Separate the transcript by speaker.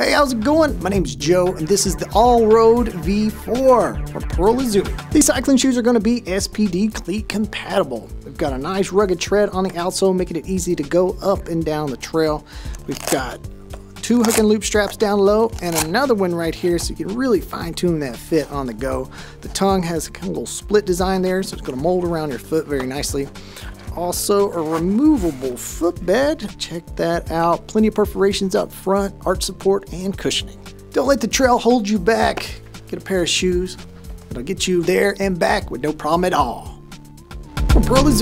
Speaker 1: Hey, how's it going? My name's Joe, and this is the All Road V4 from Pearl Izumi. These cycling shoes are going to be SPD cleat compatible. We've got a nice rugged tread on the outsole, making it easy to go up and down the trail. We've got two hook and loop straps down low and another one right here so you can really fine tune that fit on the go. The tongue has a little split design there so it's going to mold around your foot very nicely also a removable footbed. Check that out. Plenty of perforations up front, arch support, and cushioning. Don't let the trail hold you back. Get a pair of shoes. It'll get you there and back with no problem at all. From Pearly